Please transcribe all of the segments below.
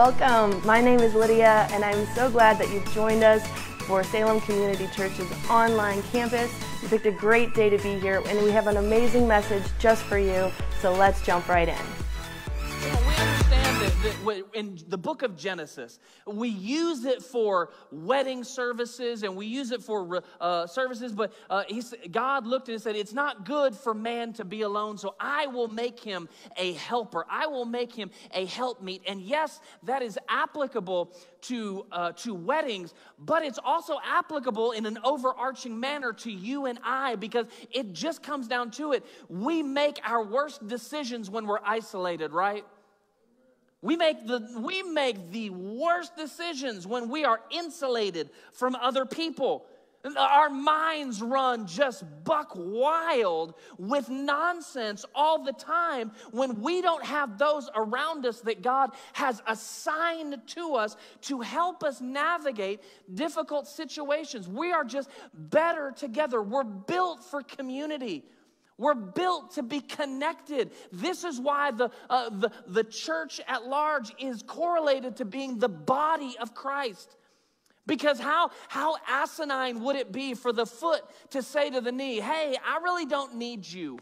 Welcome. My name is Lydia, and I'm so glad that you've joined us for Salem Community Church's online campus. You picked a great day to be here, and we have an amazing message just for you. So let's jump right in in the book of Genesis. We use it for wedding services and we use it for uh, services, but uh, he, God looked and said, It's not good for man to be alone, so I will make him a helper. I will make him a helpmeet. And yes, that is applicable to, uh, to weddings, but it's also applicable in an overarching manner to you and I because it just comes down to it. We make our worst decisions when we're isolated, right? We make, the, we make the worst decisions when we are insulated from other people. Our minds run just buck wild with nonsense all the time when we don't have those around us that God has assigned to us to help us navigate difficult situations. We are just better together. We're built for community. We're built to be connected. This is why the, uh, the, the church at large is correlated to being the body of Christ. Because how, how asinine would it be for the foot to say to the knee, Hey, I really don't need you?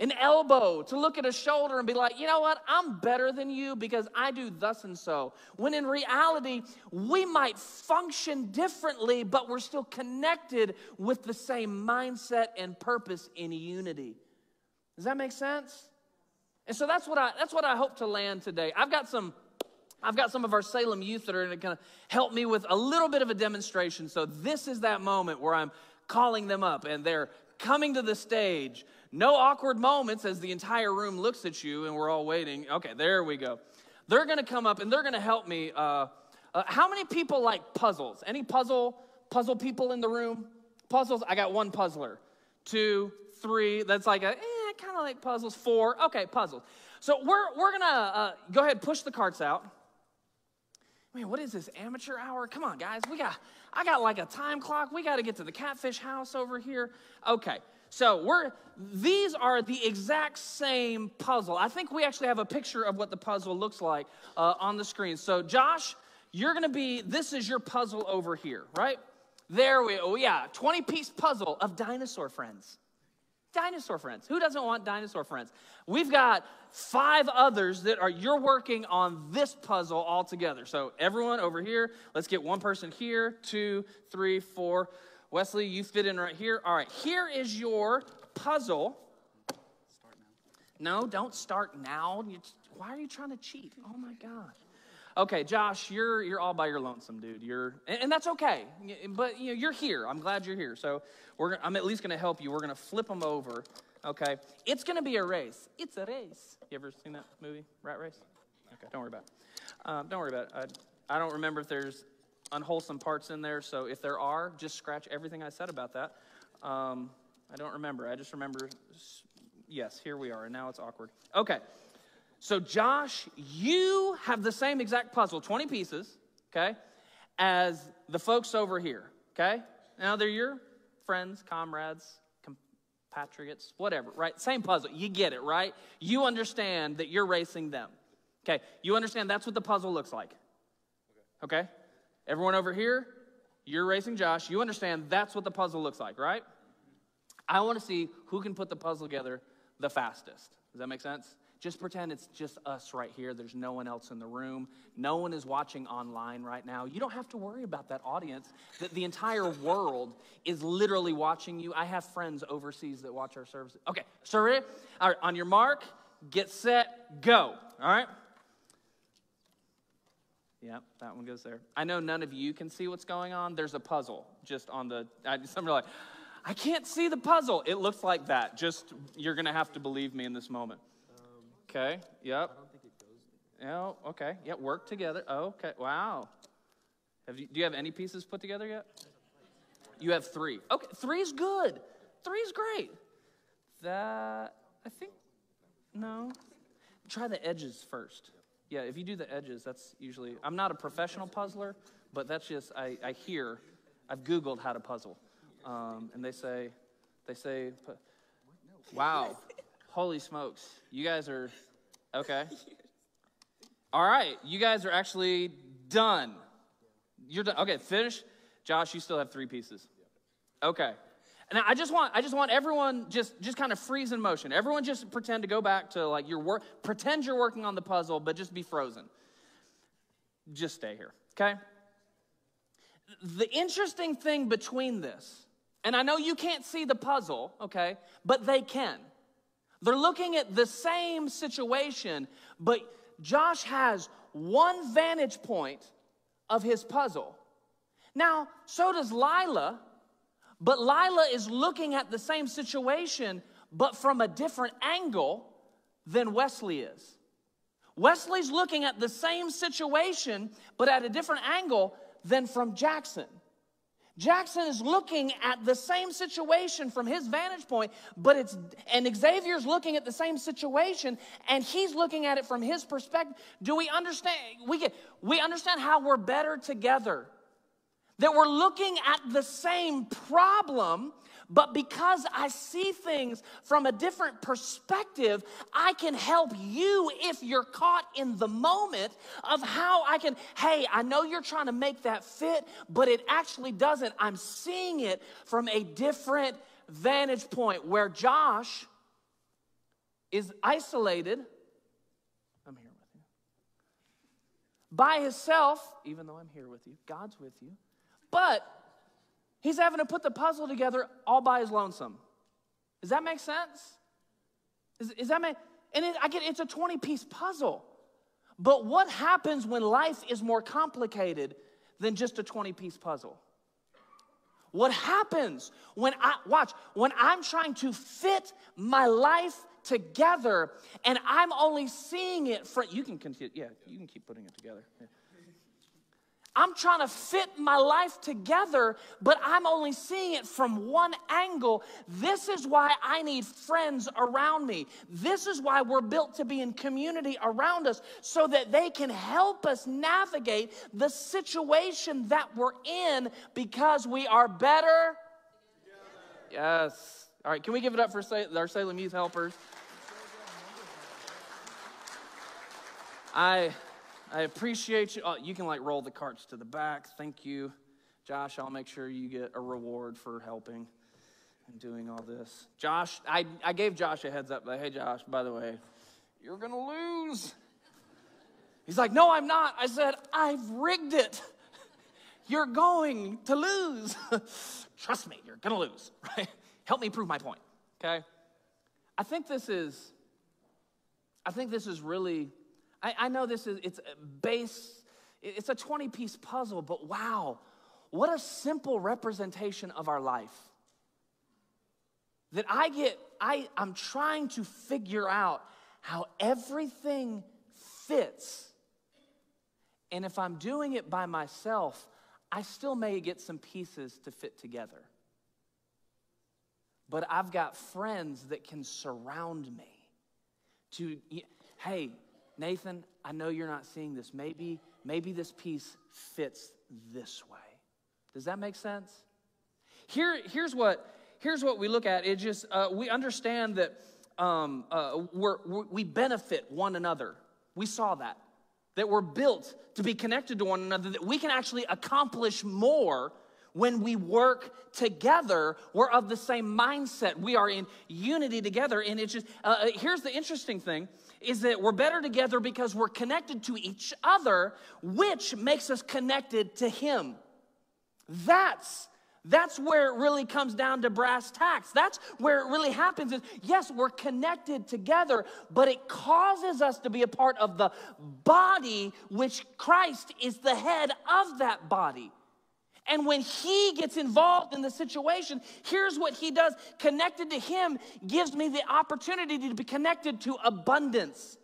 An elbow, to look at a shoulder and be like, you know what, I'm better than you because I do thus and so. When in reality, we might function differently, but we're still connected with the same mindset and purpose in unity. Does that make sense? And so that's what I that's what I hope to land today. I've got some I've got some of our Salem youth that are going to kind of help me with a little bit of a demonstration. So this is that moment where I'm calling them up and they're coming to the stage no awkward moments as the entire room looks at you and we're all waiting. Okay, there we go. They're gonna come up and they're gonna help me. Uh, uh, how many people like puzzles? Any puzzle puzzle people in the room? Puzzles. I got one puzzler. Two, three. That's like a. Eh, kind of like puzzles. Four. Okay, puzzles. So we're we're gonna uh, go ahead push the carts out. Man, what is this amateur hour? Come on, guys. We got. I got like a time clock. We got to get to the catfish house over here. Okay. So we're these are the exact same puzzle. I think we actually have a picture of what the puzzle looks like uh, on the screen. So Josh, you're going to be this is your puzzle over here, right? There we oh yeah, 20 piece puzzle of dinosaur friends. Dinosaur friends. Who doesn't want dinosaur friends? We've got five others that are you're working on this puzzle all together. So everyone over here, let's get one person here, two, three, four. Wesley, you fit in right here. All right, here is your puzzle. No, don't start now. why are you trying to cheat? Oh my gosh. Okay, Josh, you're you're all by your lonesome, dude. You're and, and that's okay. But you know, you're here. I'm glad you're here. So we're I'm at least going to help you. We're going to flip them over. Okay, it's going to be a race. It's a race. You ever seen that movie, Rat Race? Okay, don't worry about it. Um, don't worry about it. I, I don't remember if there's unwholesome parts in there. So if there are, just scratch everything I said about that. Um, I don't remember. I just remember, yes, here we are. And now it's awkward. Okay. So, Josh, you have the same exact puzzle, 20 pieces, okay, as the folks over here, okay? Now they're your friends, comrades, compatriots, whatever, right? Same puzzle. You get it, right? You understand that you're racing them. Okay, you understand that's what the puzzle looks like. Okay? Everyone over here, you're racing Josh. You understand that's what the puzzle looks like, right? I want to see who can put the puzzle together the fastest. Does that make sense? Just pretend it's just us right here. There's no one else in the room. No one is watching online right now. You don't have to worry about that audience. That the entire world is literally watching you. I have friends overseas that watch our services. Okay, so ready? All right, on your mark, get set, go. All right? Yep, that one goes there. I know none of you can see what's going on. There's a puzzle just on the. some are like, I can't see the puzzle. It looks like that. Just you're gonna have to believe me in this moment. Okay. Yep. I don't think it goes. Oh, okay. Yeah, work together. Okay. Wow. Have you, do you have any pieces put together yet? You have three. Okay, three's good. Three's great. That I think. No. Try the edges first. Yeah, if you do the edges, that's usually, I'm not a professional puzzler, but that's just, I, I hear, I've Googled how to puzzle. Um, and they say, they say, wow, holy smokes, you guys are, okay. All right, you guys are actually done. You're done. Okay, finish. Josh, you still have three pieces. Okay. And I just want I just want everyone just just kind of freeze in motion. Everyone just pretend to go back to like your work pretend you're working on the puzzle but just be frozen. Just stay here, okay? The interesting thing between this, and I know you can't see the puzzle, okay, but they can. They're looking at the same situation, but Josh has one vantage point of his puzzle. Now, so does Lila, but Lila is looking at the same situation, but from a different angle than Wesley is. Wesley's looking at the same situation, but at a different angle than from Jackson. Jackson is looking at the same situation from his vantage point, but it's, and Xavier's looking at the same situation and he's looking at it from his perspective. Do we understand? We, get, we understand how we're better together. That we're looking at the same problem, but because I see things from a different perspective, I can help you if you're caught in the moment of how I can, hey, I know you're trying to make that fit, but it actually doesn't. I'm seeing it from a different vantage point where Josh is isolated. I'm here with you. By himself, even though I'm here with you, God's with you. But He's having to put the puzzle together all by his lonesome. Does that make sense? Is, is that make, and it, I get it's a 20 piece puzzle. But what happens when life is more complicated than just a 20 piece puzzle? What happens when I, watch, when I'm trying to fit my life together and I'm only seeing it from, you can continue, yeah, you can keep putting it together. Yeah. I'm trying to fit my life together, but I'm only seeing it from one angle. This is why I need friends around me. This is why we're built to be in community around us so that they can help us navigate the situation that we're in because we are better. Yes. All right, can we give it up for our Salem Youth Helpers? I I appreciate you. Oh, you can like roll the carts to the back. Thank you. Josh, I'll make sure you get a reward for helping and doing all this. Josh, I, I gave Josh a heads up. Like, hey, Josh, by the way, you're going to lose. He's like, no, I'm not. I said, I've rigged it. You're going to lose. Trust me, you're going to lose, right? Help me prove my point, okay? I think this is, I think this is really I, I know this is, it's base, it's a 20 piece puzzle, but wow, what a simple representation of our life. That I get, I, I'm trying to figure out how everything fits. And if I'm doing it by myself, I still may get some pieces to fit together. But I've got friends that can surround me to, hey, Nathan, I know you're not seeing this. Maybe, maybe this piece fits this way. Does that make sense? Here, here's what here's what we look at. It just uh, we understand that um, uh, we're, we benefit one another. We saw that that we're built to be connected to one another. That we can actually accomplish more when we work together. We're of the same mindset. We are in unity together, and it's just uh, uh here's the interesting thing is that we're better together because we're connected to each other, which makes us connected to Him. That's that's where it really comes down to brass tacks. That's where it really happens is yes, we're connected together, but it causes us to be a part of the body which Christ is the head of that body. And when he gets involved in the situation, here's what he does. Connected to him gives me the opportunity to be connected to abundance.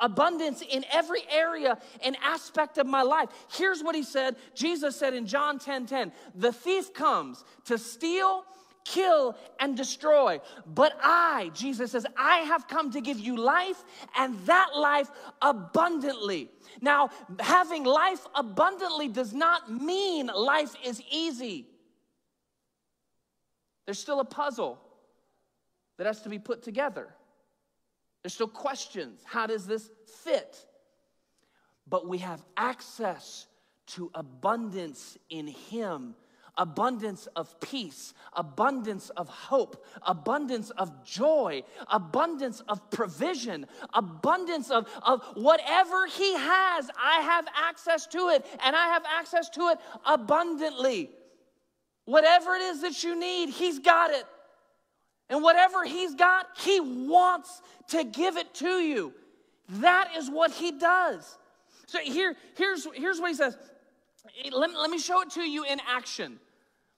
Abundance in every area and aspect of my life. Here's what he said. Jesus said in John 10 10, the thief comes to steal, kill, and destroy. But I, Jesus says, I have come to give you life and that life abundantly. Now, having life abundantly does not mean life is easy. There's still a puzzle that has to be put together. There's still questions. How does this fit? but we have access to abundance in Him abundance of peace, abundance of hope, abundance of joy, abundance of provision, abundance of, of whatever He has. I have access to it, and I have access to it abundantly. Whatever it is that you need, He's got it. And whatever He's got, He wants to give it to you. That is what He does. So here, here's, here's what He says. Let, let me show it to you in action.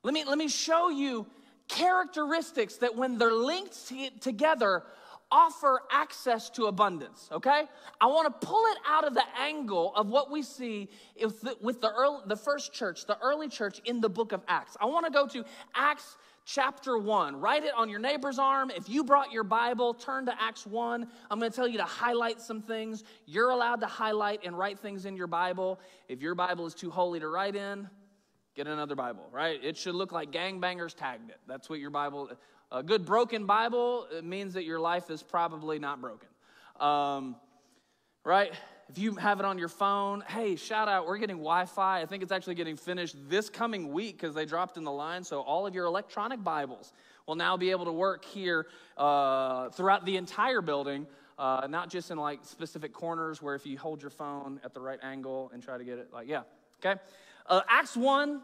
Let me, let me show you characteristics that, when they're linked together, offer access to abundance, okay? I want to pull it out of the angle of what we see the, with the, early, the first church, the early church in the book of Acts. I want to go to Acts chapter 1. Write it on your neighbor's arm. If you brought your Bible, turn to Acts 1. I'm going to tell you to highlight some things. You're allowed to highlight and write things in your Bible. If your Bible is too holy to write in, Get another Bible, right? It should look like gangbangers tagged it. That's what your Bible, a good broken Bible means that your life is probably not broken. Um, right? If you have it on your phone, hey, shout out, we're getting Wi Fi. I think it's actually getting finished this coming week because they dropped in the line. So all of your electronic Bibles will now be able to work here uh, throughout the entire building. Uh, not just in like specific corners where if you hold your phone at the right angle and try to get it, like, yeah, okay? Uh, Acts 1,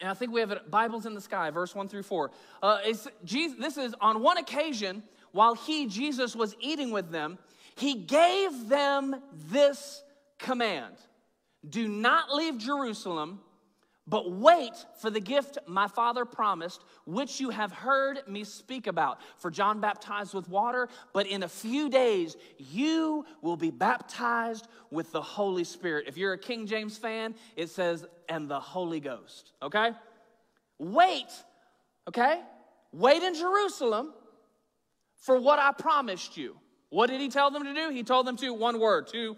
and I think we have it, Bibles in the sky, verse 1 through 4. Uh, Jesus, this is on one occasion, while he, Jesus, was eating with them, he gave them this command Do not leave Jerusalem but wait for the gift my father promised, which you have heard me speak about. For John baptized with water, but in a few days you will be baptized with the Holy Spirit. If you're a King James fan, it says, and the Holy Ghost, okay? Wait, okay? Wait in Jerusalem for what I promised you. What did he tell them to do? He told them to, one word, to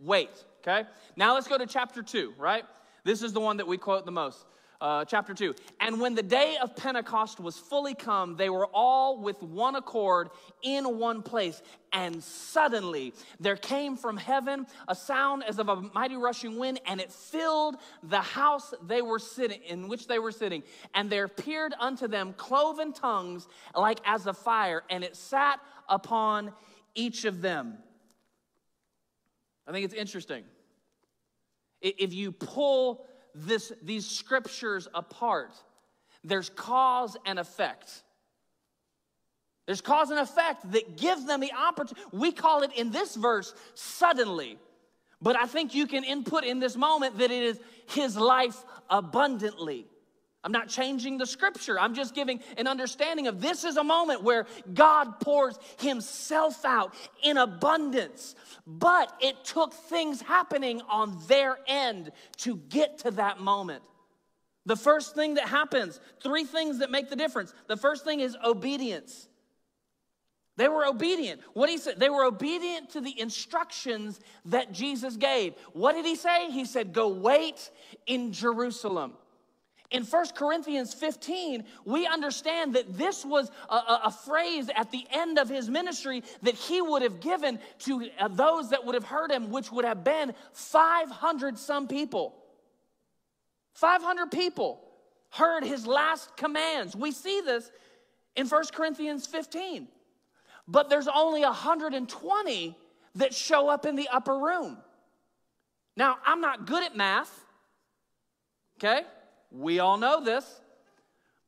wait, okay? Now let's go to chapter 2, right? This is the one that we quote the most. Uh, chapter 2. And when the day of Pentecost was fully come, they were all with one accord in one place. And suddenly there came from heaven a sound as of a mighty rushing wind, and it filled the house they were sitting in which they were sitting. And there appeared unto them cloven tongues like as of fire, and it sat upon each of them. I think it's interesting if you pull this, these scriptures apart, there's cause and effect. There's cause and effect that give them the opportunity. We call it in this verse suddenly. But I think you can input in this moment that it is his life abundantly. I'm not changing the scripture. I'm just giving an understanding of this is a moment where God pours himself out in abundance. But it took things happening on their end to get to that moment. The first thing that happens, three things that make the difference. The first thing is obedience. They were obedient. What he said, they were obedient to the instructions that Jesus gave. What did he say? He said, Go wait in Jerusalem. In 1 Corinthians 15, we understand that this was a, a, a, phrase at the end of his ministry that he would have given to uh, those that would have heard him, which would have been 500 some people. 500 people heard his last commands. We see this in 1 Corinthians 15. But there's only 120 that show up in the upper room. Now, I'm not good at math, okay? We all know this.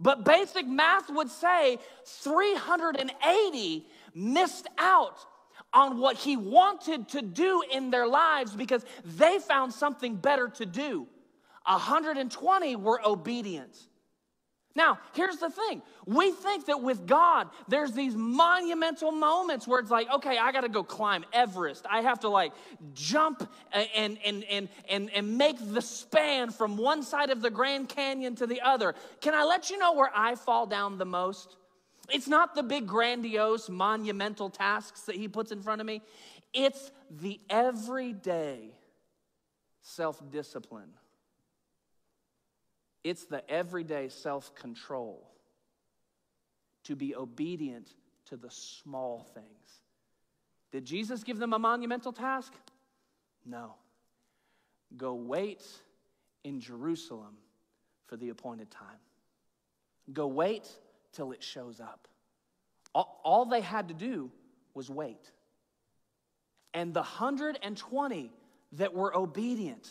But basic math would say 380 missed out on what he wanted to do in their lives because they found something better to do. 120 were obedient. Now, here's the thing. We think that with God, there's these monumental moments where it's like, okay, I got to go climb Everest. I have to like jump and, and, and, and, and make the span from one side of the Grand Canyon to the other. Can I let you know where I fall down the most? It's not the big, grandiose, monumental tasks that He puts in front of me, it's the everyday self discipline it's the everyday self control to be obedient to the small things. Did Jesus give them a monumental task? No. Go wait in Jerusalem for the appointed time. Go wait till it shows up. All, they had to do was wait. And the 120 that were obedient,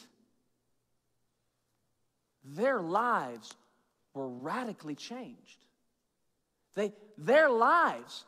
their lives were radically changed. They, their lives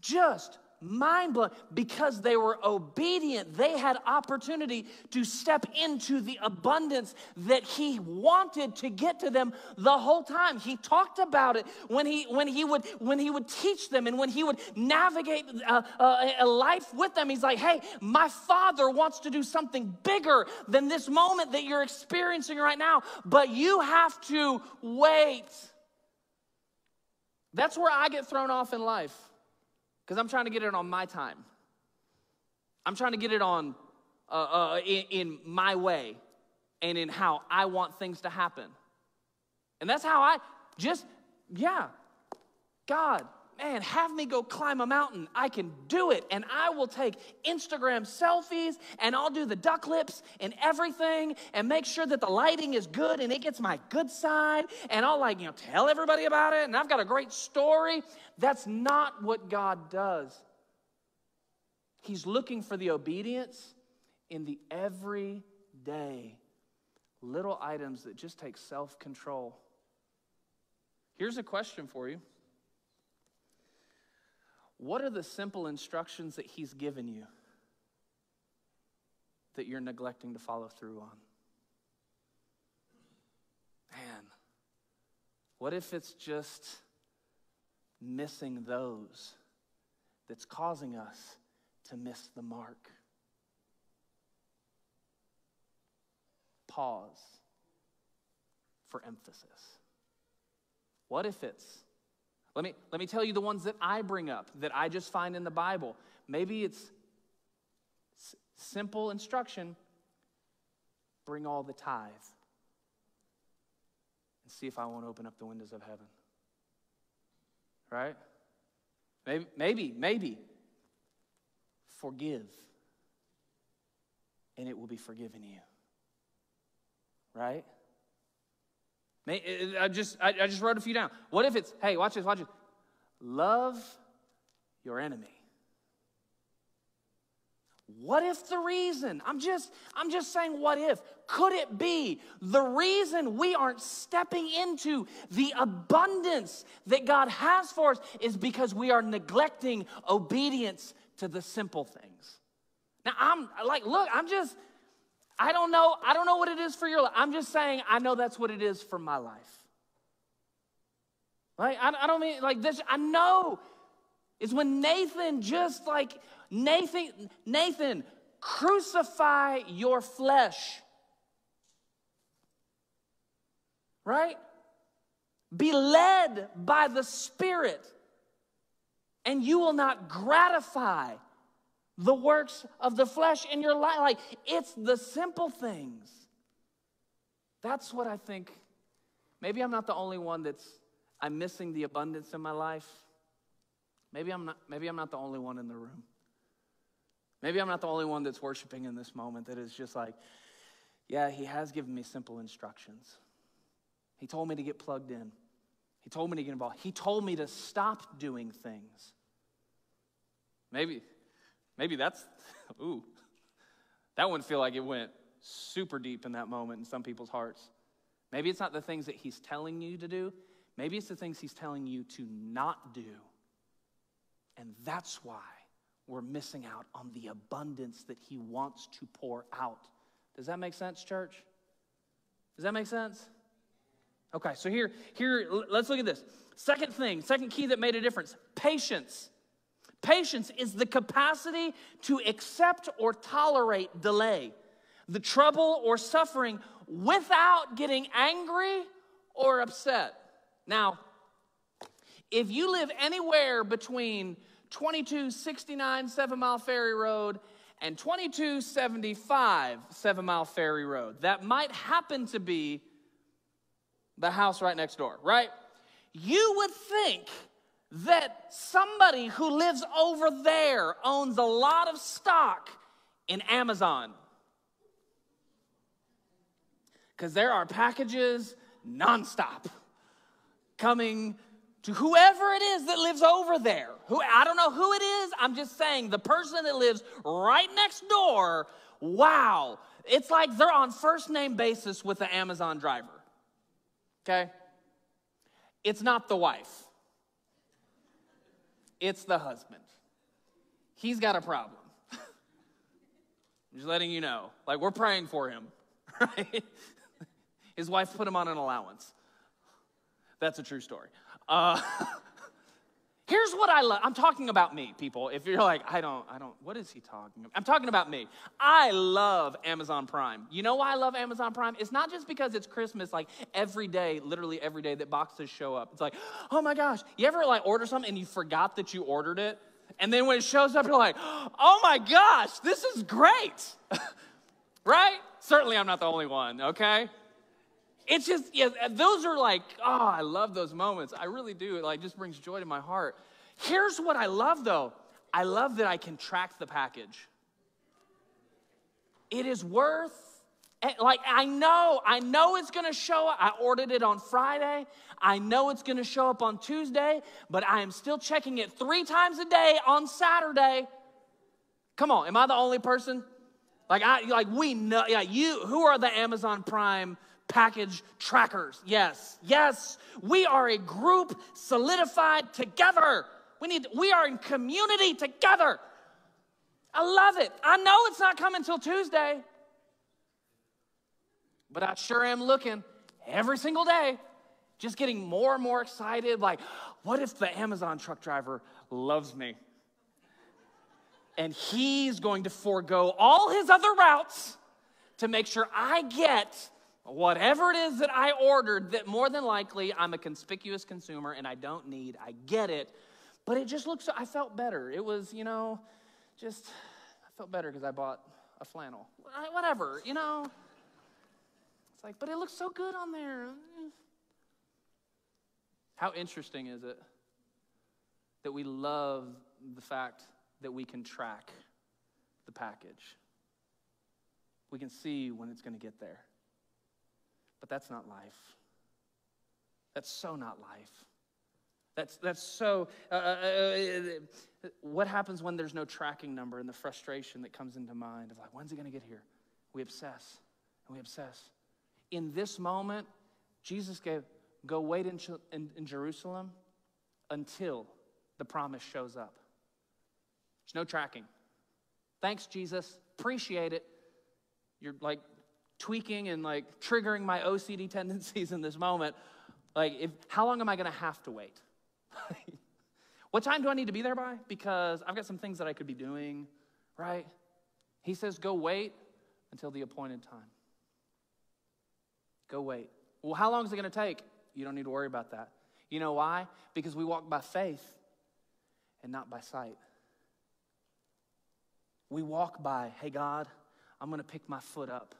just mind blowing because they were obedient. They had opportunity to step into the abundance that he wanted to get to them the whole time. He talked about it when he when he would when he would teach them and when he would navigate a, uh, uh, a life with them. He's like, "Hey, my Father wants to do something bigger than this moment that you're experiencing right now, but you have to wait." That's where I get thrown off in life because I'm trying to get it on my time. I'm trying to get it on uh, uh, in, in my way and in how I want things to happen. And that's how I just, yeah, God, man, have me go climb a mountain. I can do it. And I will take Instagram selfies and I'll do the duck lips and everything and make sure that the lighting is good and it gets my good side. And I'll, like, you know, tell everybody about it. And I've got a great story. That's not what God does. He's looking for the obedience in the everyday little items that just take self control. Here's a question for you. What are the simple instructions that He's given you that you're neglecting to follow through on? Man, what if it's just missing those that's causing us to miss the mark? Pause for emphasis. What if it's let me, let me tell you the ones that I bring up that I just find in the Bible. Maybe it's s- simple instruction bring all the tithe and see if I won't open up the windows of heaven. Right? Maybe, maybe, maybe forgive and it will be forgiven you. Right? Eh, eh, I just, I, just wrote a few down. What if it's, hey, watch this, watch this. Love your enemy. What if the reason, I'm just, I'm just saying, what if? Could it be the reason we aren't stepping into the abundance that God has for us is because we are neglecting obedience to the simple things? Now, I'm like, look, I'm just, I don't know. I don't know what it is for your life. I'm just saying, I know that's what it is for my life. Right? I, I don't mean like this. I know. It's when Nathan just like, Nathan, Nathan, crucify your flesh. Right? Be led by the Spirit, and you will not gratify the works of the flesh in your life. Like, it's the simple things. That's what I think. Maybe I'm not the only one that's, I'm missing the abundance in my life. Maybe I'm not, maybe I'm not the only one in the room. Maybe I'm not the only one that's worshiping in this moment that is just like, yeah, he has given me simple instructions. He told me to get plugged in. He told me to get involved. He told me to stop doing things. Maybe, Maybe that's, ooh, that wouldn't feel like it went super deep in that moment in some people's hearts. Maybe it's not the things that he's telling you to do, maybe it's the things he's telling you to not do. And that's why we're missing out on the abundance that he wants to pour out. Does that make sense, church? Does that make sense? Okay, so here, here, let's look at this. Second thing, second key that made a difference patience. Patience is the capacity to accept or tolerate delay, the trouble or suffering without getting angry or upset. Now, if you live anywhere between 2269 Seven Mile Ferry Road and 2275 Seven Mile Ferry Road, that might happen to be the house right next door, right? You would think that somebody who lives over there owns a lot of stock in Amazon. Because there are packages nonstop coming to whoever it is that lives over there. Who I don't know who it is. I'm just saying the person that lives right next door. Wow, it's like they're on first name basis with the Amazon driver. Okay, it's not the wife. It's the husband. He's got a problem. I'm just letting you know. Like we're praying for him, right? His wife put him on an allowance. That's a true story. Uh, here's what I love. I'm talking about me, people. If you're like, I don't, I don't, what is he talking about? I'm talking about me. I love Amazon Prime. You know why I love Amazon Prime? It's not just because it's Christmas, like every day, literally every day that boxes show up. It's like, oh my gosh, you ever like order something and you forgot that you ordered it? And then when it shows up, you're like, oh my gosh, this is great. right? Certainly I'm not the only one, okay? It's just, yeah, those are like, oh, I love those moments. I really do. It like just brings joy to my heart. Here's what I love though I love that I can track the package. It is worth, eh, like, I know, I know it's gonna show up. I ordered it on Friday. I know it's gonna show up on Tuesday, but I am still checking it three times a day on Saturday. Come on, am I the only person? Like, I, like we know, yeah, you, who are the Amazon Prime package trackers. Yes, yes, we are a group solidified together. We need we are in community together. I love it. I know it's not coming till Tuesday. But I sure am looking every single day, just getting more and more excited like what if the Amazon truck driver loves me? And he's going to forego all his other routes to make sure I get Whatever it is that I ordered, that more than likely I'm a conspicuous consumer and I don't need, I get it. But it just looks, I felt better. It was, you know, just, I felt better because I bought a flannel. Whatever, you know. It's like, but it looks so good on there. How interesting is it that we love the fact that we can track the package? We can see when it's going to get there. But that's not life. That's so not life. That's, that's so. Uh, uh, uh, what happens when there's no tracking number and the frustration that comes into mind of like, when's it going to get here? We obsess and we obsess. In this moment, Jesus gave, go wait in, in, in Jerusalem until the promise shows up. There's no tracking. Thanks, Jesus. Appreciate it. You're like tweaking and like triggering my OCD tendencies in this moment. Like, if, how long am I going to have to wait? what time do I need to be there by? Because I've got some things that I could be doing, right? He says, go wait until the appointed time. Go wait. Well, how long is it going to take? You don't need to worry about that. You know why? Because we walk by faith and not by sight. We walk by, hey, God, I'm going to pick my foot up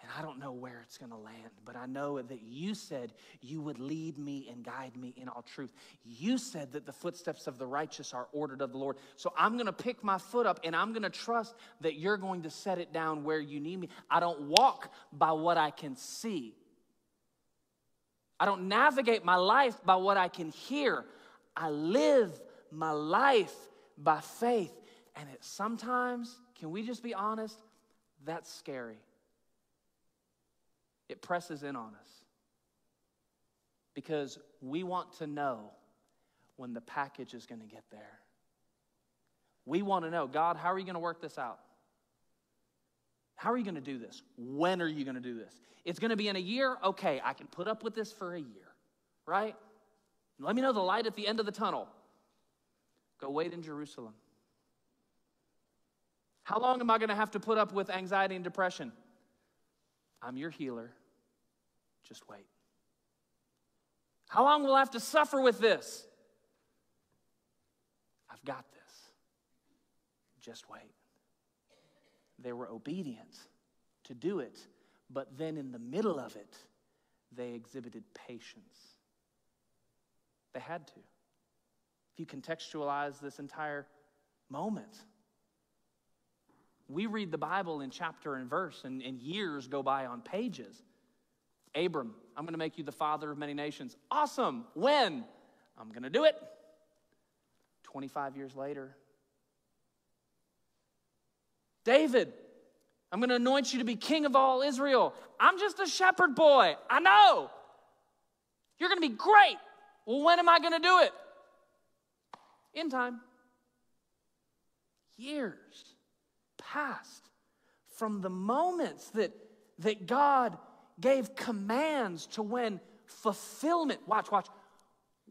and I don't know where it's going to land, but I know that you said you would lead me and guide me in all truth. You said that the footsteps of the righteous are ordered of the Lord. So I'm going to pick my foot up and I'm going to trust that you're going to set it down where you need me. I don't walk by what I can see, I don't navigate my life by what I can hear. I live my life by faith. And it sometimes, can we just be honest? That's scary it presses in on us because we want to know when the package is going to get there. We want to know, God, how are you going to work this out? How are you going to do this? When are you going to do this? It's going to be in a year? Okay, I can put up with this for a year, right? Let me know the light at the end of the tunnel. Go wait in Jerusalem. How long am I going to have to put up with anxiety and depression? I'm your healer. Just wait. How long will I have to suffer with this? I've got this. Just wait. They were obedient to do it, but then in the middle of it, they exhibited patience. They had to. If you contextualize this entire moment, we read the Bible in chapter and verse, and, and years go by on pages. Abram, I'm going to make you the father of many nations. Awesome. When? I'm going to do it. 25 years later. David, I'm going to anoint you to be king of all Israel. I'm just a shepherd boy. I know. You're going to be great. Well, when am I going to do it? In time. Years passed from the moments that, that God gave commands to when fulfillment, watch, watch,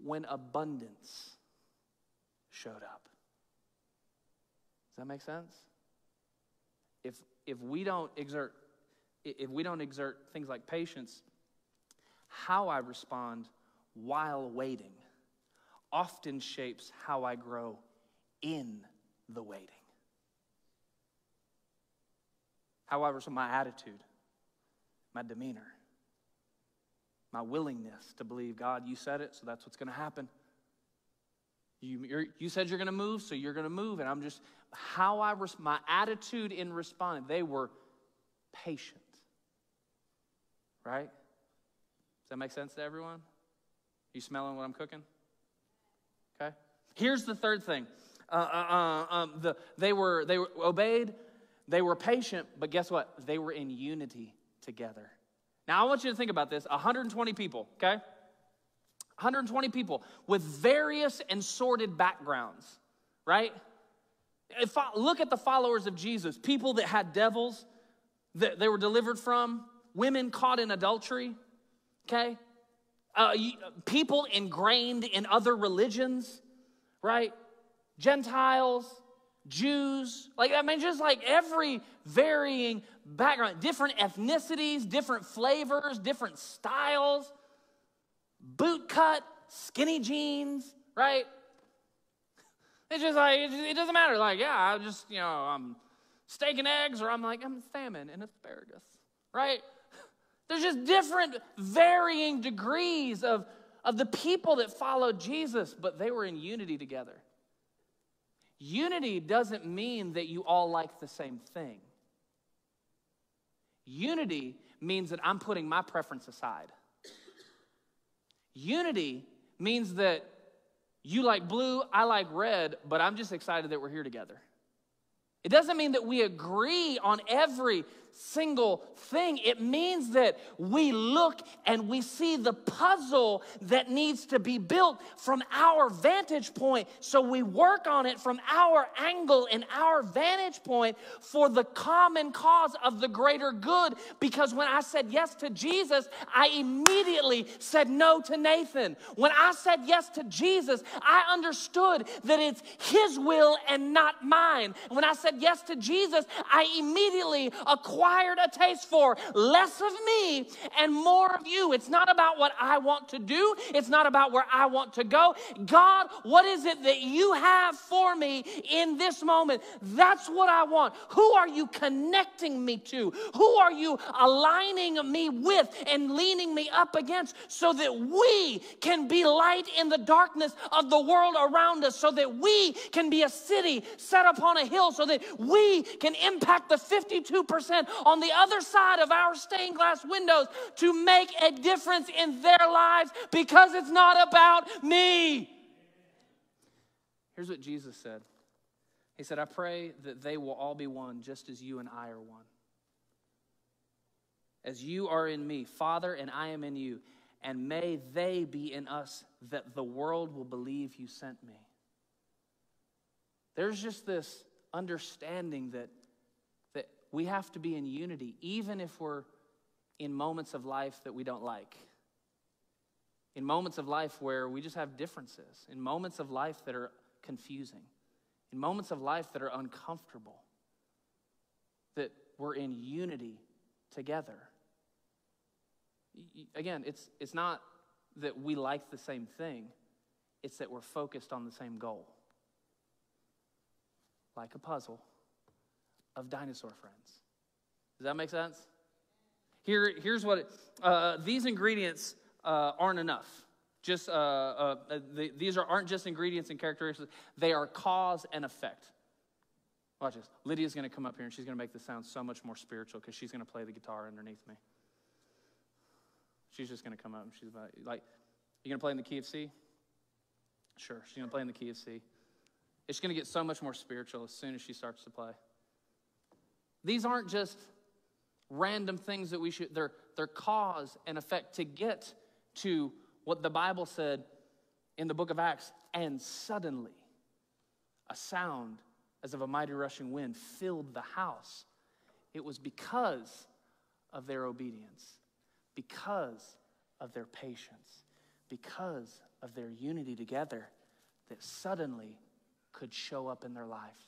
when abundance showed up. Does that make sense? If, if we don't exert if we don't exert things like patience, how I respond while waiting often shapes how I grow in the waiting. How I respond, my attitude, my demeanor, my willingness to believe, God, you said it, so that's what's going to happen. You, you said you're going to move, so you're going to move. And I'm just, how I, res- my attitude in responding, they were patient. Right? Does that make sense to everyone? You smelling what I'm cooking? Okay. Here's the third thing. Uh, uh, uh, um, the, they were they were obeyed, they were patient, but guess what? They were in unity together. Now I want you to think about this: 120 people. Okay. 120 people with various and sordid backgrounds, right? If I look at the followers of Jesus, people that had devils that they were delivered from, women caught in adultery, okay? Uh, people ingrained in other religions, right? Gentiles, Jews, like, I mean, just like every varying background, different ethnicities, different flavors, different styles boot cut, skinny jeans, right? It's just like, it doesn't matter. Like, yeah, I'm just, you know, I'm steak and eggs, or I'm like, I'm salmon and asparagus, right? There's just different, varying degrees of, of the people that followed Jesus, but they were in unity together. Unity doesn't mean that you all like the same thing. Unity means that I'm putting my preference aside. Unity means that you like blue, I like red, but I'm just excited that we're here together. It doesn't mean that we agree on every single thing. It means that we look and we see the puzzle that needs to be built from our vantage point. So we work on it from our angle and our vantage point for the common cause of the greater good. Because when I said yes to Jesus, I immediately said no to Nathan. When I said yes to Jesus, I understood that it's his will and not mine. When I said yes to Jesus, I immediately acquired acquired a taste for less of me and more of you. It's not about what I want to do, it's not about where I want to go. God, what is it that you have for me in this moment? That's what I want. Who are you connecting me to? Who are you aligning me with and leaning me up against so that we can be light in the darkness of the world around us, so that we can be a city set upon a hill, so that we can impact the 52% on the other side of our stained glass windows to make a difference in their lives because it's not about me. Here's what Jesus said He said, I pray that they will all be one just as you and I are one. As you are in me, Father, and I am in you, and may they be in us, that the world will believe you sent me. There's just this understanding that we have to be in unity, even if we're in moments of life that we don't like. In moments of life where we just have differences, in moments of life that are confusing, in moments of life that are uncomfortable, that we're in unity together. Again, it's, it's not that we like the same thing, it's that we're focused on the same goal. Like a puzzle of dinosaur friends. Does that make sense? Here, here's what it, uh, these ingredients uh, aren't enough. Just uh, uh the, these are, aren't just ingredients and characteristics; they are cause and effect. Watch this. Lydia's going to come up here and she's going to make this sound so much more spiritual because she's going to play the guitar underneath me. She's just going to come up and she's about, like, you going to play in the key of C? Sure, she's going to play in the key of C. It's going to get so much more spiritual as soon as she starts to play. These aren't just random things that we should, they're, they're cause and effect to get to what the Bible said in the book of Acts. And suddenly, a sound as of a mighty rushing wind filled the house. It was because of their obedience, because of their patience, because of their unity together that suddenly could show up in their life.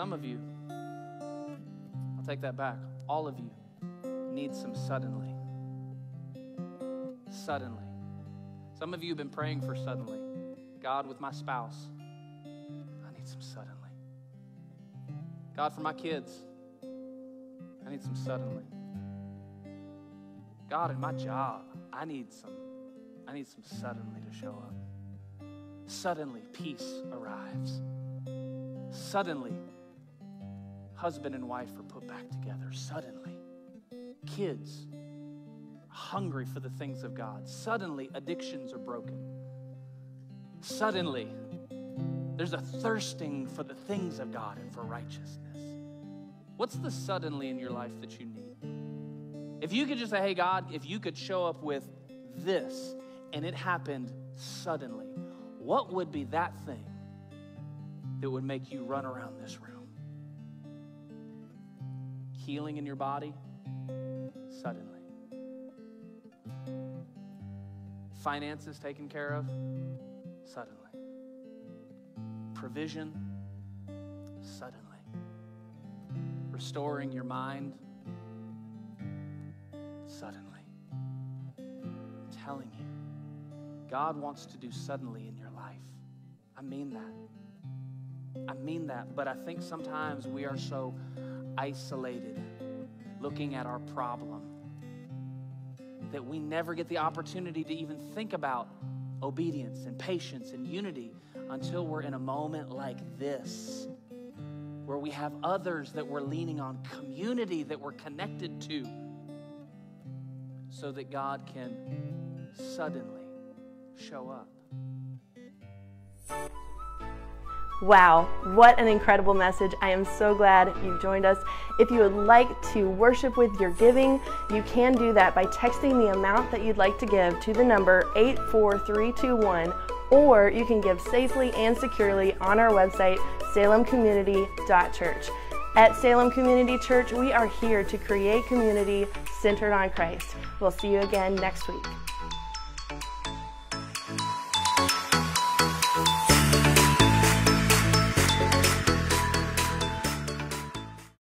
Some of you, I'll take that back, all of you need some suddenly. Suddenly. Some of you have been praying for suddenly. God, with my spouse, I need some suddenly. God, for my kids, I need some suddenly. God, in my job, I need some, I need some suddenly to show up. Suddenly, peace arrives. Suddenly, husband and wife are put back together. Suddenly, kids hungry for the things of God. Suddenly, addictions are broken. Suddenly, there's a thirsting for the things of God and for righteousness. What's the suddenly in your life that you need? If you could just say, hey, God, if you could show up with this and it happened suddenly, what would be that thing that would make you run around this room? Healing in your body? Suddenly. Finances taken care of? Suddenly. Provision? Suddenly. Restoring your mind? suddenly. I'm telling you, God wants to do suddenly in your life. I mean that. I mean that. But I think sometimes we are so isolated looking at our problem that we never get the opportunity to even think about obedience and patience and unity until we're in a moment like this, where we have others that we're leaning on, community that we're connected to so that God can suddenly show up. Wow, what an incredible message. I am so glad you've joined us. If you would like to worship with your giving, you can do that by texting the amount that you'd like to give to the number 84321, or you can give safely and securely on our website, salemcommunity.church. At Salem Community Church, we are here to create community centered on Christ. We'll see you again next week.